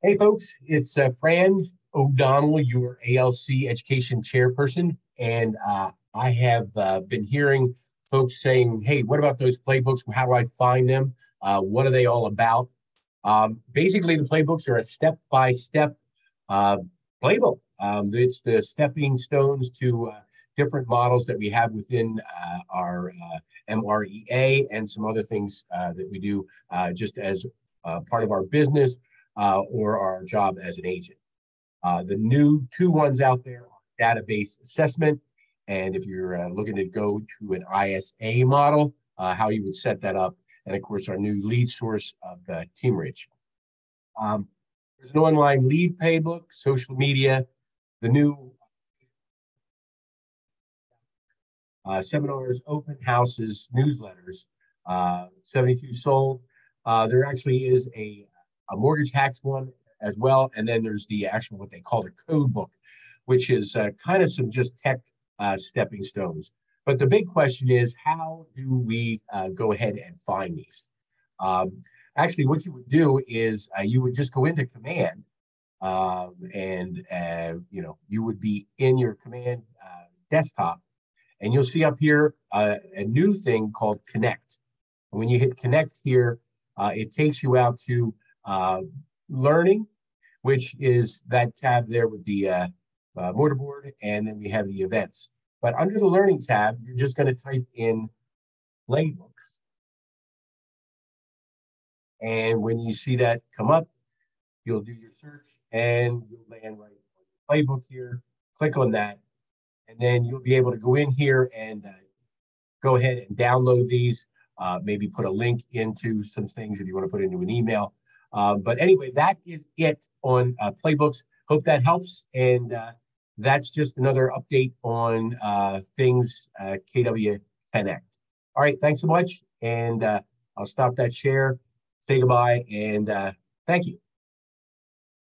Hey, folks, it's uh, Fran O'Donnell, your ALC Education Chairperson, and uh, I have uh, been hearing folks saying, "Hey, what about those playbooks? How do I find them? Uh, what are they all about?" Um, basically, the playbooks are a step-by-step uh, playbook. Um, it's the stepping stones to uh, different models that we have within our MREA and some other things that we do just as part of our business uh, or our job as an agent. Uh, the new two ones out there are database assessment. And if you're uh, looking to go to an ISA model, uh, how you would set that up. And of course, our new lead source of uh, TeamRich. Um, there's an online lead playbook, social media, the new uh, seminars, open houses, newsletters, uh, 72 sold. Uh, there actually is a a mortgage hacks one as well. And then there's the actual, what they call the code book, which is uh, kind of some just tech uh, stepping stones. But the big question is, how do we uh, go ahead and find these? Um, actually, what you would do is uh, you would just go into command um, and, uh, you know, you would be in your command uh, desktop and you'll see up here a new thing called connect. And when you hit connect here, it takes you out to uh, learning, which is that tab there with the uh, uh, mortarboard, and then we have the events. But under the learning tab, you're just going to type in playbooks. And when you see that come up, you'll do your search and you'll land right on the playbook here. Click on that, and then you'll be able to go in here and uh, go ahead and download these. Uh, maybe put a link into some things if you want to put into an email. Uh, but anyway, that is it on uh, playbooks. Hope that helps. And uh, that's just another update on uh, things uh, KW Connect. All right, thanks so much. And uh, I'll stop that share, say goodbye, and thank you.